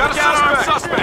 Got a suspect! suspect!